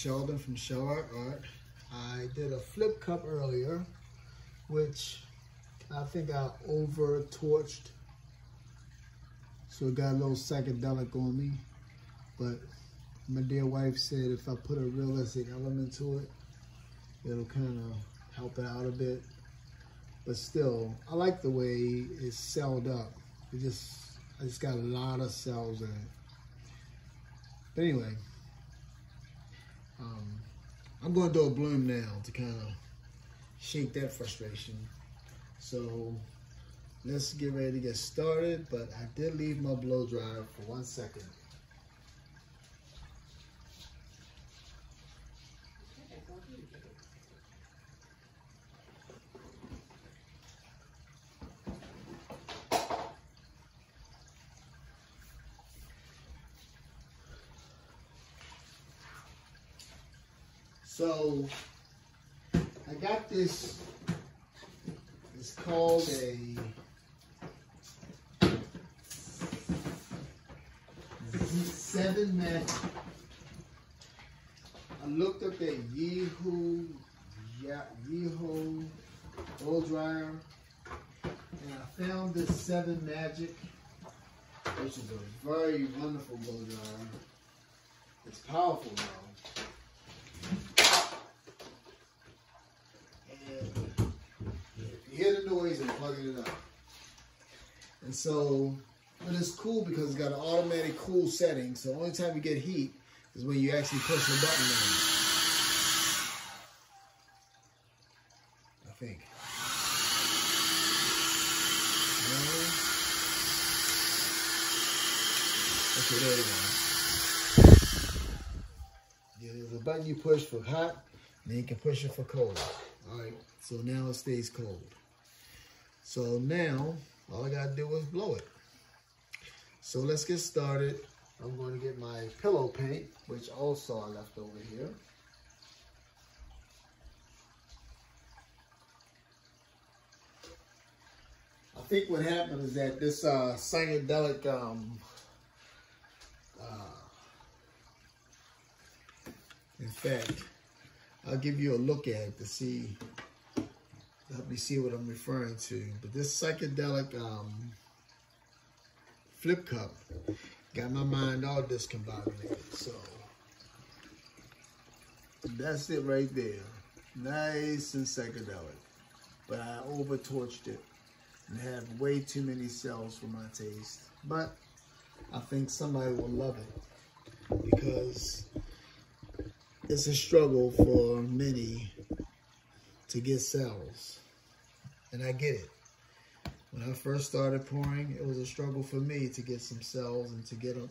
Sheldon from Shelrock Art. I did a flip cup earlier, which I think I over torched. So it got a little psychedelic on me. But my dear wife said if I put a realistic element to it, it'll kind of help it out a bit. But still, I like the way it's celled up. It just, I just got a lot of cells in it. But anyway, um, I'm going to do a bloom now to kind of shake that frustration. So let's get ready to get started, but I did leave my blow dryer for one second. So I got this, it's called a seven magic. I looked up that Yeehoo, yeah, Yeehoo blow dryer, and I found this seven magic, which is a very wonderful blow dryer. It's powerful though. And if you hear the noise, I'm plugging it up. And so, but it's cool because it's got an automatic cool setting. So only time you get heat is when you actually push the button on. I think. Okay, there you go. Yeah, there's a button you push for hot, and then you can push it for cold. All right, so now it stays cold. So now, all I gotta do is blow it. So let's get started. I'm going to get my pillow paint, which also I left over here. I think what happened is that this uh, psychedelic um, uh, in fact, I'll give you a look at it to see, help me see what I'm referring to. But this psychedelic um, flip cup got my mind all discombobulated. So that's it right there. Nice and psychedelic. But I over torched it and have way too many cells for my taste. But I think somebody will love it because it's a struggle for many to get cells. And I get it. When I first started pouring, it was a struggle for me to get some cells and to get them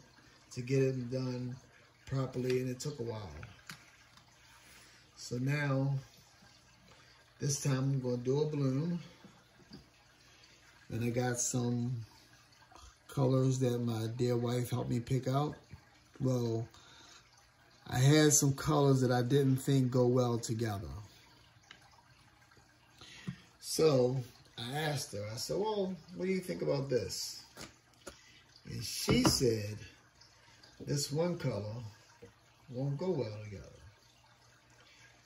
to get it done properly and it took a while. So now this time I'm going to do a bloom. And I got some colors that my dear wife helped me pick out. Well, I had some colors that I didn't think go well together. So I asked her, I said, well, what do you think about this? And she said, this one color won't go well together.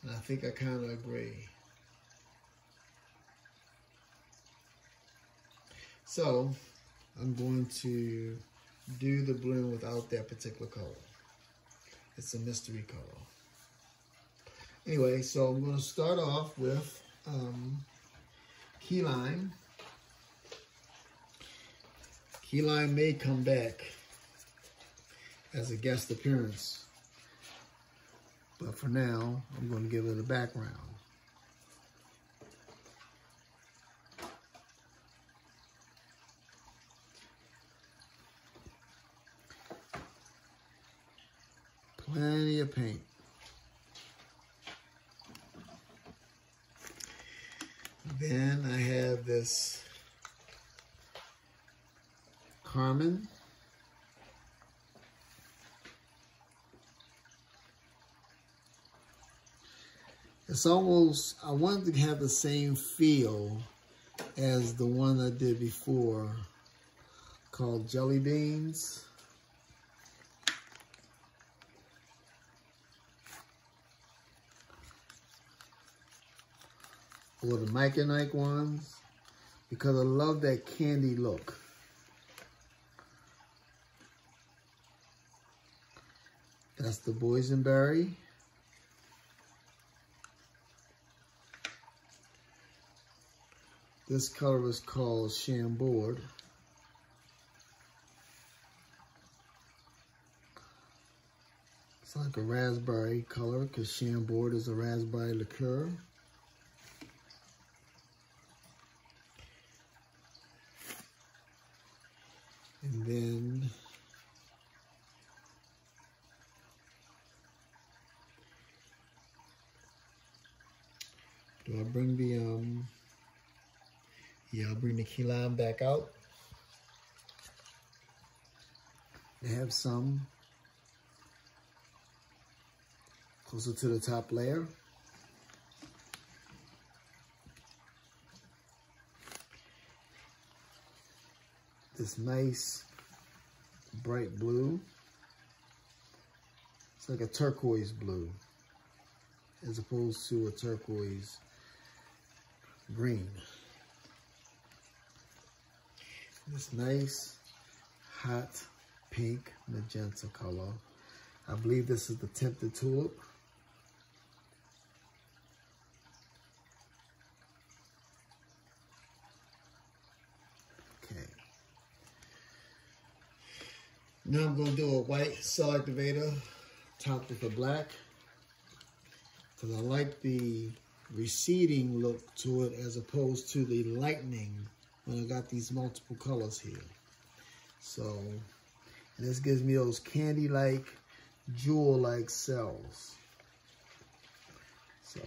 And I think I kind of agree. So I'm going to do the bloom without that particular color. It's a mystery color. Anyway, so I'm going to start off with um, key lime. Key lime may come back as a guest appearance. But for now, I'm going to give it a background. Plenty of paint. is Carmen. It's almost, I wanted to have the same feel as the one I did before called Jelly Beans. Or the Mike and Ike ones because I love that candy look. That's the boysenberry. This color is called Chambord. It's like a raspberry color because Chambord is a raspberry liqueur. And then do I bring the um yeah I'll bring the key lime back out. They have some closer to the top layer. This nice bright blue. It's like a turquoise blue as opposed to a turquoise green. This nice hot pink magenta color. I believe this is the Tempted Tulip. Now I'm to do a white cell activator topped with a black because I like the receding look to it as opposed to the lightning when I got these multiple colors here. So, this gives me those candy-like, jewel-like cells. So,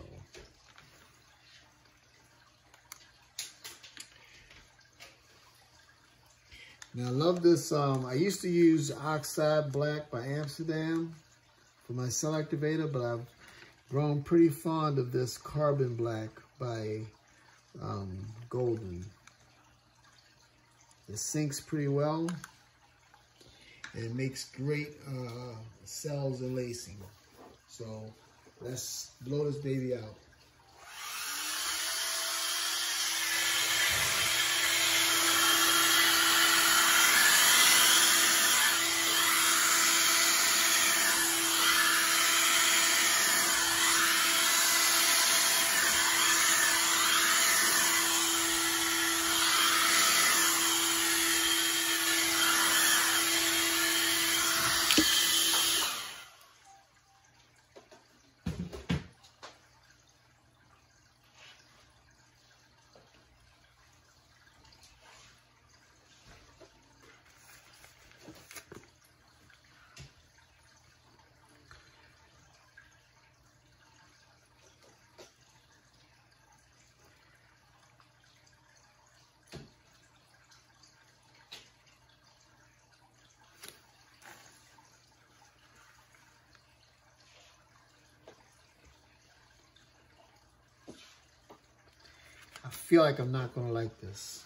Now I love this, um, I used to use Oxide Black by Amsterdam for my cell activator, but I've grown pretty fond of this Carbon Black by um, Golden. It sinks pretty well, and makes great uh, cells and lacing. So let's blow this baby out. Feel like I'm not to like this.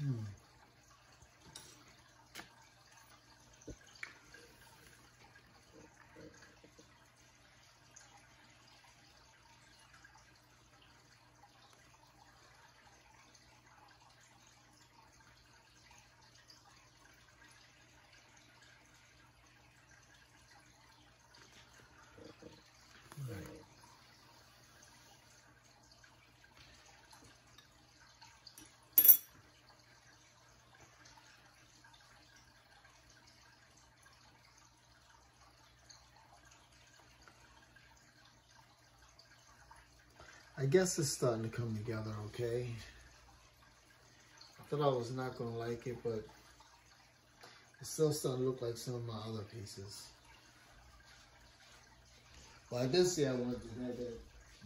Hmm. I guess it's starting to come together okay. I thought I was not going to like it, but it's still starting to look like some of my other pieces. Well, I did say I wanted to have that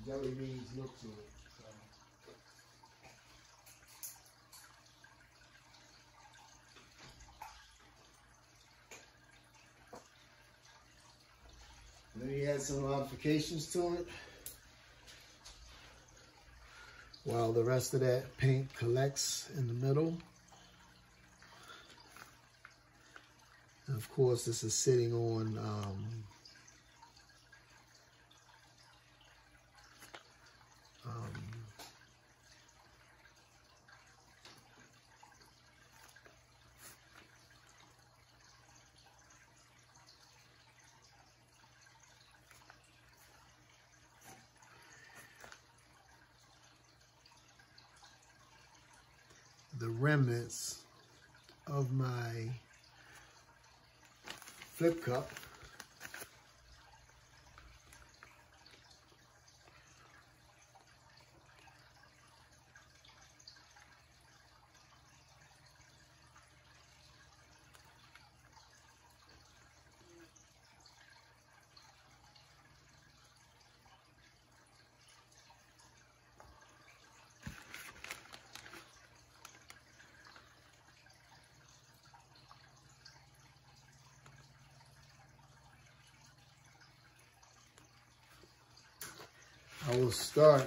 jelly beans look to it. So. Then you had some modifications to it. While the rest of that paint collects in the middle. And of course, this is sitting on um, the remnants of my flip cup. I will start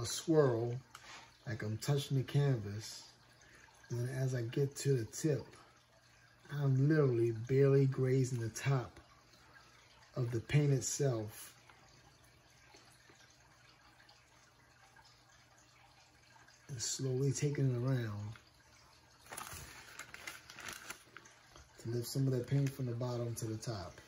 a swirl like I'm touching the canvas. And as I get to the tip, I'm literally barely grazing the top of the paint itself. And slowly taking it around to lift some of that paint from the bottom to the top.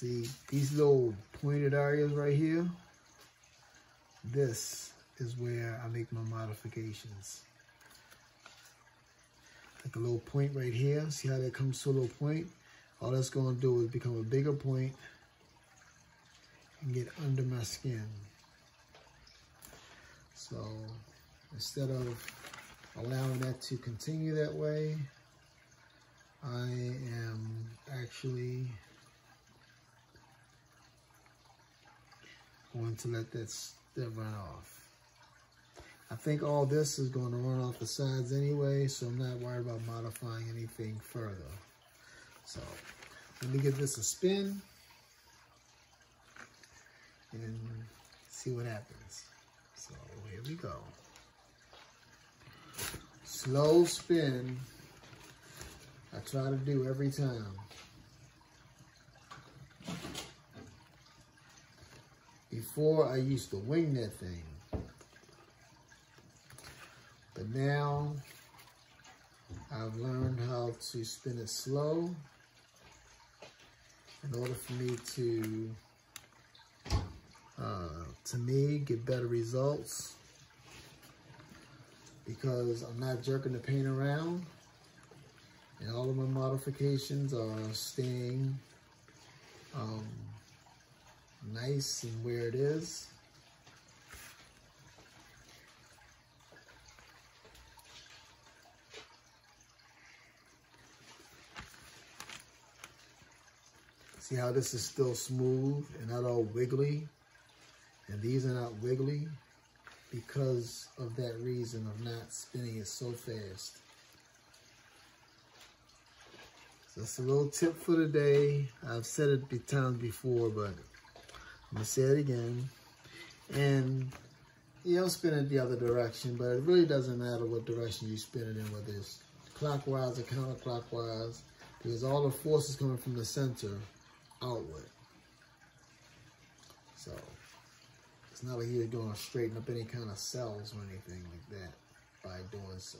See, these little pointed areas right here, this is where I make my modifications. Like a little point right here. See how that comes to a little point? All that's going to do is become a bigger point and get under my skin. So instead of allowing that to continue that way, I am actually going to let that, that run off. I think all this is going to run off the sides anyway, so I'm not worried about modifying anything further. So let me give this a spin and see what happens. So here we go. Slow spin. I try to do every time. Before I used to wing that thing. But now I've learned how to spin it slow in order for me to, uh, to me, get better results because I'm not jerking the paint around and all of my modifications are staying um, nice and where it is. See how this is still smooth and not all wiggly? And these are not wiggly because of that reason of not spinning it so fast. That's a little tip for the day. I've said it times before, but I'm gonna say it again. And you don't spin it the other direction, but it really doesn't matter what direction you spin it in, whether it's clockwise or counterclockwise, because all the force is coming from the center outward. So it's not like you're going to straighten up any kind of cells or anything like that by doing so.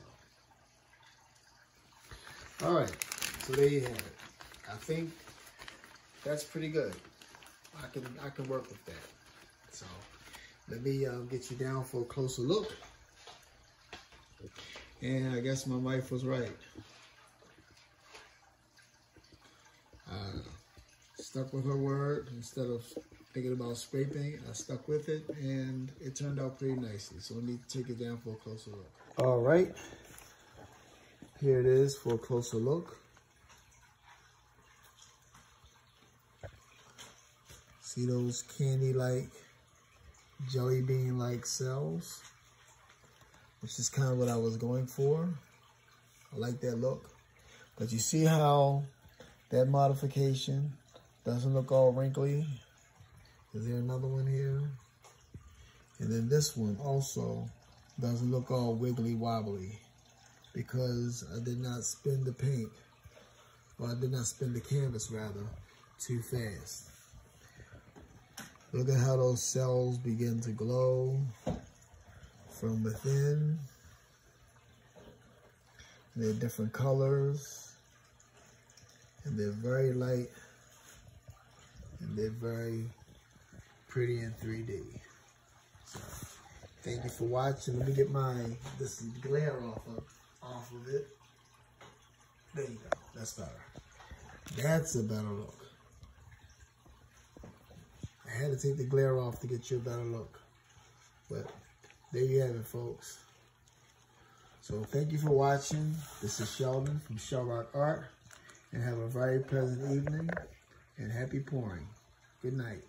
All right, so there you have it. I think that's pretty good. I can I can work with that. So let me um, get you down for a closer look. And I guess my wife was right. Uh, stuck with her word instead of thinking about scraping. I stuck with it and it turned out pretty nicely. So let me take it down for a closer look. All right. Here it is for a closer look. See those candy-like, jelly bean-like cells? Which is kind of what I was going for. I like that look. But you see how that modification doesn't look all wrinkly? Is there another one here? And then this one also doesn't look all wiggly wobbly because I did not spin the paint, or I did not spin the canvas rather, too fast. Look at how those cells begin to glow from within. They're different colors, and they're very light, and they're very pretty in 3D. So, thank you for watching. Let me get my this glare off of off of it. There you go. That's better. That's a better look. I had to take the glare off to get you a better look. But there you have it, folks. So thank you for watching. This is Sheldon from Shelrock Art. And have a very pleasant evening and happy pouring. Good night.